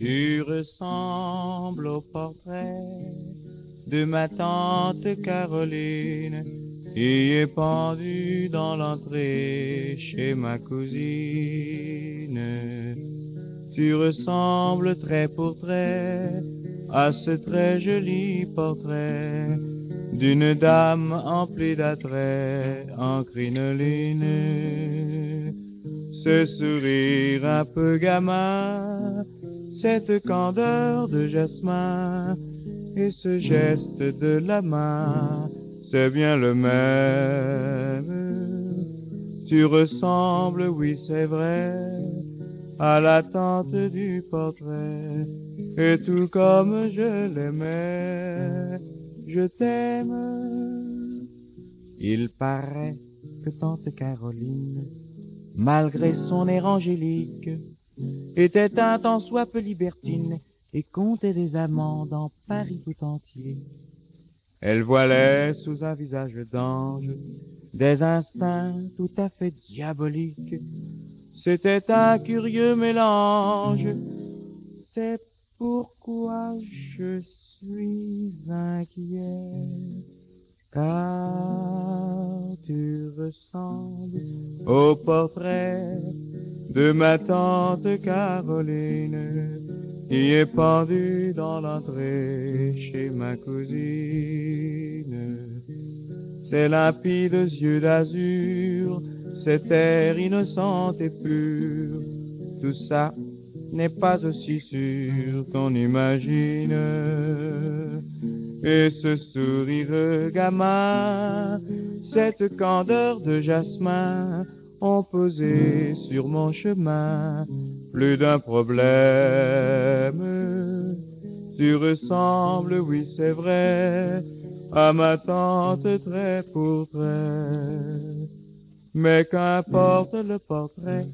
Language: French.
Tu ressembles au portrait de ma tante Caroline qui est pendue dans l'entrée chez ma cousine. Tu ressembles trait pour trait à ce très joli portrait d'une dame emplie d'attrait en crinoline. Ce sourire un peu gamin, cette candeur de jasmin et ce geste de la main, c'est bien le même. Tu ressembles, oui c'est vrai, à la tante du portrait, et tout comme je l'aimais, je t'aime. Il paraît que tante Caroline, malgré son air angélique, était un tant soit peu libertine et comptait des amants dans Paris tout entier. Elle voilait sous un visage d'ange des instincts tout à fait diaboliques c'était un curieux mélange. C'est pourquoi je suis inquiet. Car tu ressembles au portrait de ma tante Caroline qui est pendue dans l'entrée chez ma cousine. Ses limpides yeux d'azur cet air innocent et pur, tout ça n'est pas aussi sûr qu'on imagine. Et ce sourire gamin, cette candeur de jasmin, ont posé sur mon chemin plus d'un problème. Tu ressembles, oui c'est vrai, à ma tante très pour très. Mais qu'importe le portrait,